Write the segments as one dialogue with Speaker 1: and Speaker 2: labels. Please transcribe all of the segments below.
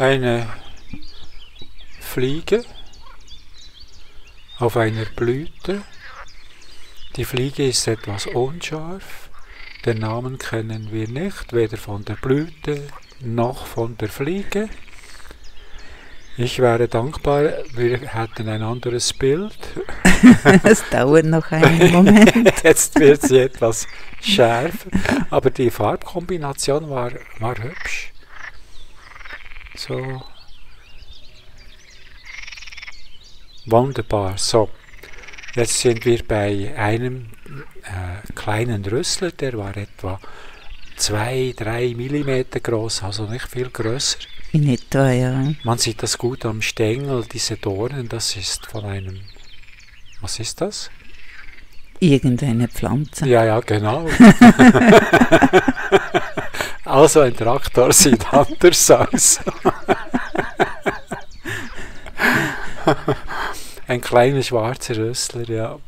Speaker 1: eine Fliege auf einer Blüte. Die Fliege ist etwas unscharf. Den Namen kennen wir nicht, weder von der Blüte noch von der Fliege. Ich wäre dankbar, wir hätten ein anderes Bild.
Speaker 2: es dauert noch einen Moment.
Speaker 1: Jetzt wird sie etwas schärfer, aber die Farbkombination war, war hübsch. So. Wunderbar. So, jetzt sind wir bei einem äh, kleinen Rüssler, der war etwa 2-3 mm groß, also nicht viel größer.
Speaker 2: In etwa, ja.
Speaker 1: Man sieht das gut am Stängel, diese Dornen, das ist von einem. Was ist das?
Speaker 2: Irgendeine Pflanze.
Speaker 1: Ja, ja, genau. also ein Traktor sieht anders aus. ein kleiner schwarzer Rössler, ja.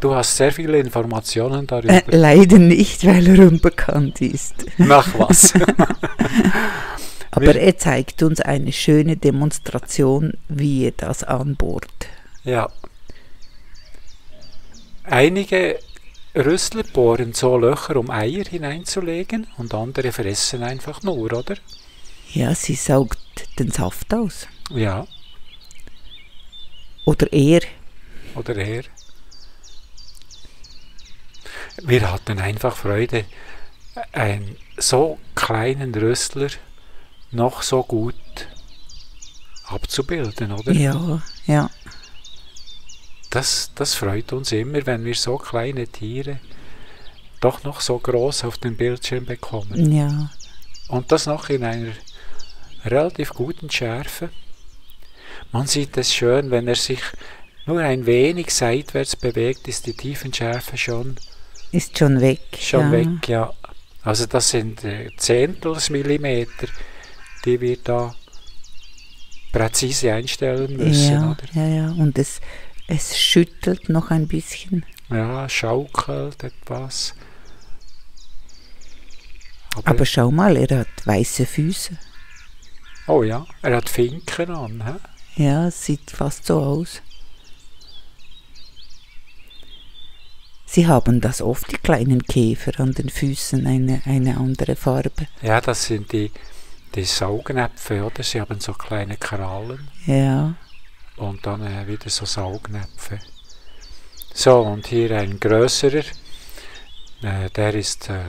Speaker 1: Du hast sehr viele Informationen darüber. Äh,
Speaker 2: leider nicht, weil er unbekannt ist.
Speaker 1: Nach was?
Speaker 2: Aber er zeigt uns eine schöne Demonstration, wie er das anbohrt.
Speaker 1: Ja. Einige Rüssler bohren so Löcher, um Eier hineinzulegen und andere fressen einfach nur, oder?
Speaker 2: Ja, sie saugt den Saft aus.
Speaker 1: Ja.
Speaker 2: Oder er.
Speaker 1: Oder er. Wir hatten einfach Freude, einen so kleinen Rüssler noch so gut abzubilden, oder?
Speaker 2: Ja, ja.
Speaker 1: Das, das freut uns immer, wenn wir so kleine Tiere doch noch so groß auf den Bildschirm bekommen.
Speaker 2: Ja.
Speaker 1: Und das noch in einer relativ guten Schärfe. Man sieht es schön, wenn er sich nur ein wenig seitwärts bewegt, ist die Tiefenschärfe schon
Speaker 2: ist schon weg.
Speaker 1: Schon ja. weg, ja. Also das sind äh, Zehntelsmillimeter die wir da präzise einstellen müssen.
Speaker 2: Ja,
Speaker 1: oder?
Speaker 2: ja, ja. Und es, es schüttelt noch ein bisschen.
Speaker 1: Ja, schaukelt etwas.
Speaker 2: Aber, Aber schau mal, er hat weiße Füße.
Speaker 1: Oh ja, er hat Finken an. He?
Speaker 2: Ja, sieht fast so aus. Sie haben das oft, die kleinen Käfer an den Füßen, eine, eine andere Farbe.
Speaker 1: Ja, das sind die die Saugnäpfe, oder? Sie haben so kleine Krallen.
Speaker 2: Ja.
Speaker 1: Und dann äh, wieder so Saugnäpfe. So, und hier ein größerer, äh, der ist äh,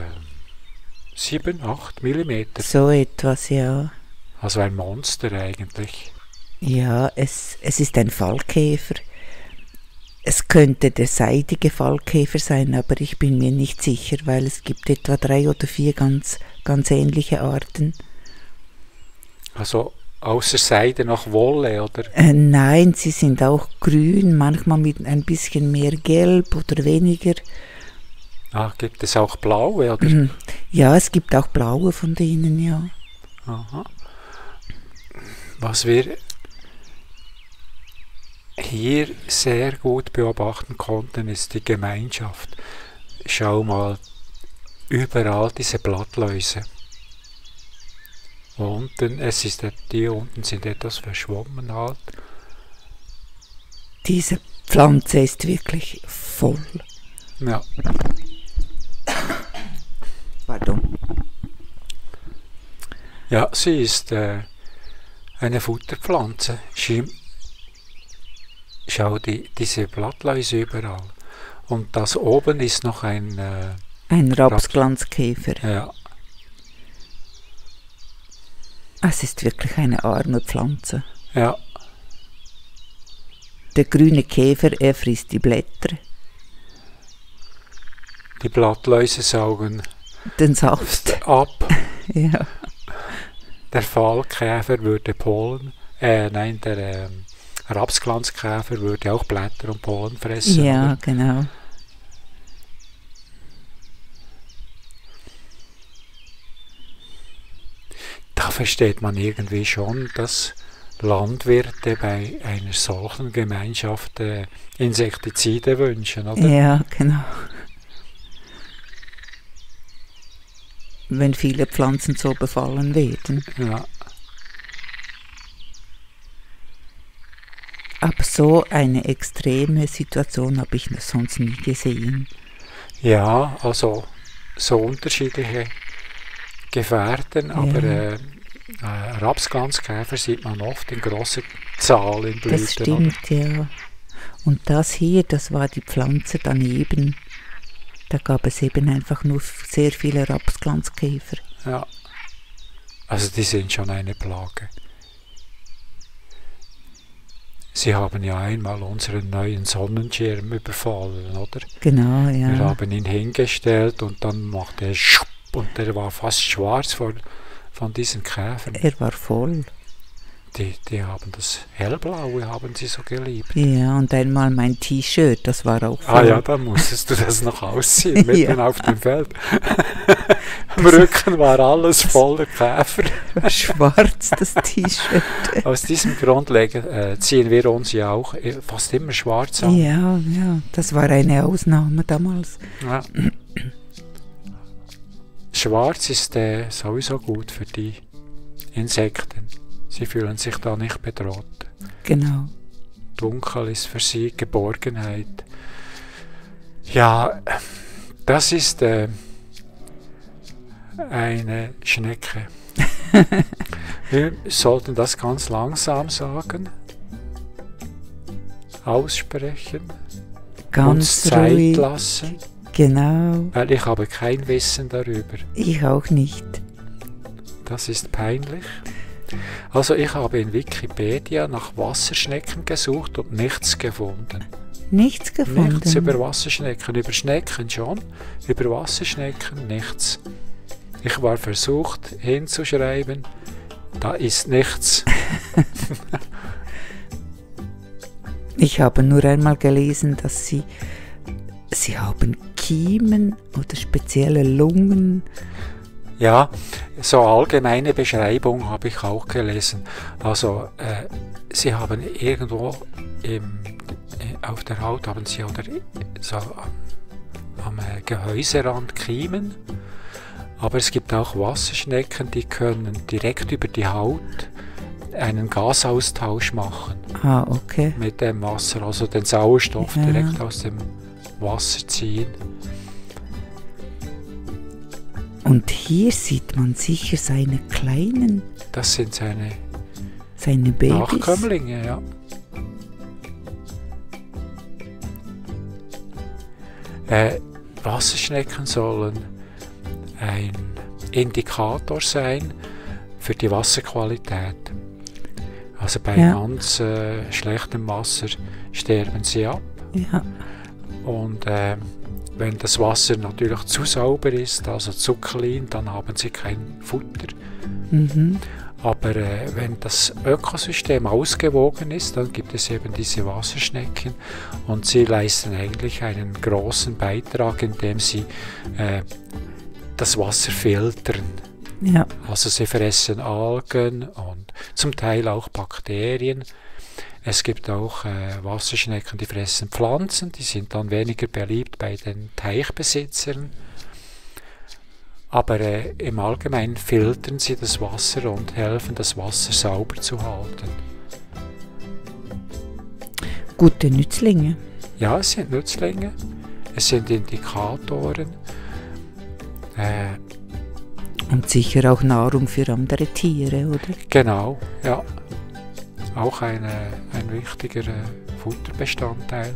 Speaker 1: 7, 8 mm.
Speaker 2: So etwas, ja.
Speaker 1: Also ein Monster eigentlich.
Speaker 2: Ja, es, es ist ein Fallkäfer. Es könnte der seidige Fallkäfer sein, aber ich bin mir nicht sicher, weil es gibt etwa drei oder vier ganz, ganz ähnliche Arten.
Speaker 1: Also außer Seide noch Wolle, oder?
Speaker 2: Äh, nein, sie sind auch grün, manchmal mit ein bisschen mehr Gelb oder weniger.
Speaker 1: Ah, gibt es auch blaue, oder?
Speaker 2: Mhm. Ja, es gibt auch blaue von denen, ja.
Speaker 1: Aha. Was wir hier sehr gut beobachten konnten, ist die Gemeinschaft. Schau mal, überall diese Blattläuse. Unten, es ist, die unten sind etwas verschwommen halt.
Speaker 2: Diese Pflanze ist wirklich voll.
Speaker 1: Ja.
Speaker 2: Pardon.
Speaker 1: Ja, sie ist äh, eine Futterpflanze. Schau, die, diese Blattläuse überall. Und das oben ist noch ein... Äh,
Speaker 2: ein Rapsglanzkäfer.
Speaker 1: Ja.
Speaker 2: Es ist wirklich eine arme Pflanze.
Speaker 1: Ja.
Speaker 2: Der grüne Käfer, er frisst die Blätter.
Speaker 1: Die Blattläuse saugen
Speaker 2: den Saft
Speaker 1: ab.
Speaker 2: ja.
Speaker 1: Der Fallkäfer würde Pollen, äh, nein, der äh, Rapsglanzkäfer würde auch Blätter und Pollen fressen.
Speaker 2: Ja, oder? genau.
Speaker 1: da versteht man irgendwie schon, dass Landwirte bei einer solchen Gemeinschaft äh, Insektizide wünschen, oder?
Speaker 2: Ja, genau. Wenn viele Pflanzen so befallen werden.
Speaker 1: Ja.
Speaker 2: Aber so eine extreme Situation habe ich sonst nie gesehen.
Speaker 1: Ja, also so unterschiedliche Gefährten, aber
Speaker 2: Ja.
Speaker 1: äh, äh, Rapsglanzkäfer sieht man oft in großer Zahl in Blüten.
Speaker 2: Das stimmt, ja. Und das hier, das war die Pflanze daneben. Da gab es eben einfach nur sehr viele Rapsglanzkäfer.
Speaker 1: Oder? Ja. Also die sind schon eine Plage. Sie haben ja einmal unseren neuen Sonnenschirm überfallen, oder?
Speaker 2: Genau,
Speaker 1: Wir
Speaker 2: ja.
Speaker 1: haben ihn hingestellt und dann machte er schupp und der war fast schwarz vor, von diesen Käfern.
Speaker 2: Er war voll.
Speaker 1: Die, die haben das Hellblaue, haben sie so geliebt.
Speaker 2: Ja, und einmal mein T-Shirt, das war auch voll.
Speaker 1: Ah ja, dann musstest du das noch ausziehen, mitten
Speaker 2: Ja.
Speaker 1: auf dem Feld. Am Rücken war alles voller Käfer.
Speaker 2: Schwarz, das T-Shirt.
Speaker 1: Aus diesem Grund legen, äh, ziehen wir uns ja auch äh, fast immer schwarz an.
Speaker 2: Ja, ja, das war eine Ausnahme damals.
Speaker 1: Ja. Schwarz ist äh, sowieso gut für die Insekten. Sie fühlen sich da nicht bedroht.
Speaker 2: Genau.
Speaker 1: Dunkel ist für sie Geborgenheit. Ja, das ist äh, eine Schnecke. Wir sollten das ganz langsam sagen, aussprechen, uns
Speaker 2: Ganz
Speaker 1: Zeit
Speaker 2: ruhig.
Speaker 1: lassen,
Speaker 2: Genau.
Speaker 1: weil ich habe kein Wissen darüber.
Speaker 2: Ich auch nicht.
Speaker 1: Das ist peinlich. Also ich habe in Wikipedia nach Wasserschnecken gesucht und nichts gefunden.
Speaker 2: Nichts gefunden.
Speaker 1: Nichts über Wasserschnecken. Über Schnecken schon, über Wasserschnecken nichts. Ich war versucht hinzuschreiben, da ist nichts.
Speaker 2: Ich habe nur einmal gelesen, dass sie, sie haben Kiemen oder spezielle Lungen.
Speaker 1: Ja, so allgemeine Beschreibung habe ich auch gelesen. Also äh, sie haben irgendwo im, äh, auf der Haut haben sie oder so am, am äh, Gehäuserand Kiemen. Aber es gibt auch Wasserschnecken, die können direkt über die Haut einen Gasaustausch machen
Speaker 2: Ah, okay.
Speaker 1: mit dem Wasser, also den Sauerstoff
Speaker 2: Ja.
Speaker 1: direkt aus dem Wasser ziehen.
Speaker 2: Und hier sieht man sicher seine kleinen,
Speaker 1: Das sind seine
Speaker 2: seine Babys.
Speaker 1: Nachkömmlinge, ja. Äh, Wasserschnecken sollen ein Indikator sein für die Wasserqualität. Also bei
Speaker 2: Ja.
Speaker 1: ganz äh, schlechtem Wasser sterben sie ab.
Speaker 2: Ja,
Speaker 1: Und äh, wenn das Wasser natürlich zu sauber ist, also zu clean, dann haben sie kein Futter.
Speaker 2: mhm.
Speaker 1: Aber äh, wenn das Ökosystem ausgewogen ist, dann gibt es eben diese Wasserschnecken und sie leisten eigentlich einen großen Beitrag, indem sie äh, das Wasser filtern.
Speaker 2: ja,
Speaker 1: Also sie fressen Algen und zum Teil auch Bakterien. Es gibt auch äh, Wasserschnecken, die fressen Pflanzen, die sind dann weniger beliebt bei den Teichbesitzern. Aber äh, im Allgemeinen filtern sie das Wasser und helfen, das Wasser sauber zu halten.
Speaker 2: gute Nützlinge.
Speaker 1: Ja, es sind Nützlinge, es sind Indikatoren. Äh,
Speaker 2: Und sicher auch Nahrung für andere Tiere, oder?
Speaker 1: Genau, ja. Auch ein, äh, ein wichtiger äh, Futterbestandteil.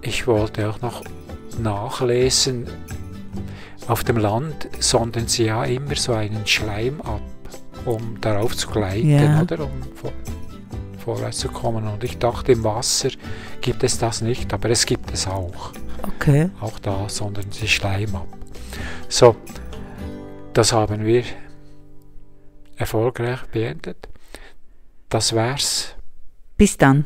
Speaker 1: Ich wollte auch noch nachlesen, auf dem Land sondern sie ja immer so einen Schleim ab, um darauf zu gleiten,
Speaker 2: Ja.
Speaker 1: oder? Um vor, vorwärts zu kommen. Und ich dachte, im Wasser gibt es das nicht, aber es gibt es auch
Speaker 2: Okay.
Speaker 1: auch da, sondern sie Schleim ab. So, das haben wir erfolgreich beendet. Das wär's.
Speaker 2: Bis dann.